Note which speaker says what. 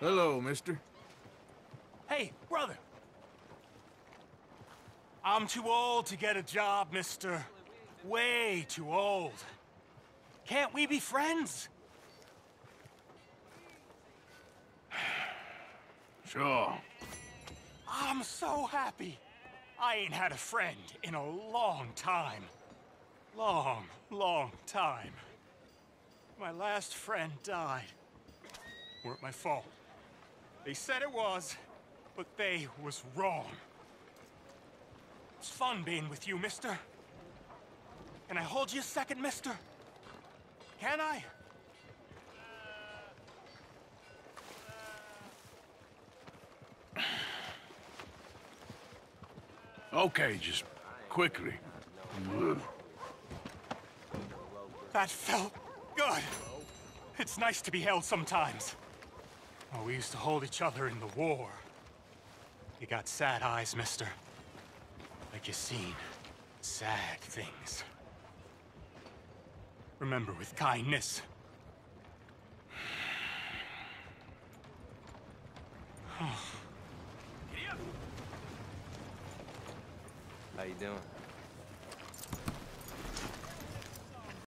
Speaker 1: Hello, mister.
Speaker 2: Hey, brother. I'm too old to get a job, mister. Way too old. Can't we be friends?
Speaker 1: Sure.
Speaker 2: I'm so happy. I ain't had a friend in a long time. Long, long time. My last friend died. Weren't my fault. They said it was, but they was wrong. It's fun being with you, mister. Can I hold you a second, mister? Can I?
Speaker 1: Okay, just quickly.
Speaker 2: That felt good. It's nice to be held sometimes. Oh, we used to hold each other in the war. You got sad eyes, mister. Like you've seen sad things. Remember with kindness.
Speaker 3: How you doing?